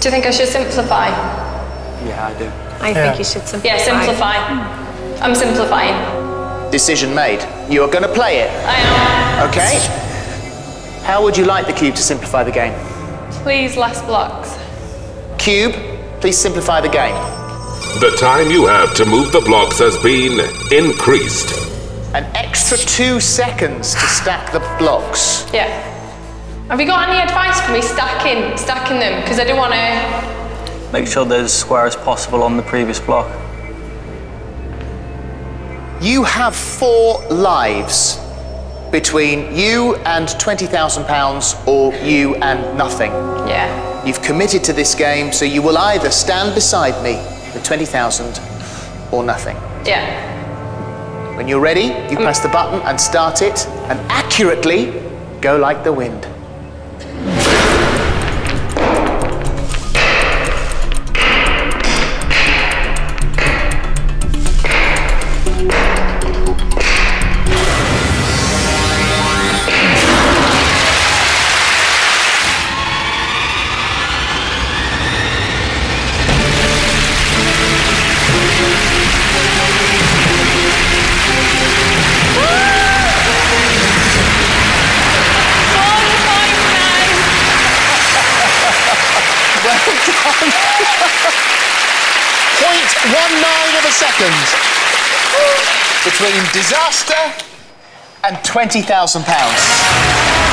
Do you think I should simplify? Yeah, I do. I Yeah. think you should simplify. Yeah, simplify. I'm simplifying. Decision made. You are going to play it, I am. okay? How would you like the cube to simplify the game? Please, less blocks. Cube, please simplify the game. The time you have to move the blocks has been increased. An extra two seconds to stack the blocks. Yeah. Have you got any advice for me stacking, stacking them? Because I don't want to. Make sure they're as square as possible on the previous block. You have four lives between you and £20,000 or you and nothing. Yeah. You've committed to this game, so you will either stand beside me with 20,000 or nothing. Yeah. When you're ready, you mm. press the button and start it, and accurately go like the wind. One nine of a second between disaster and twenty thousand pounds.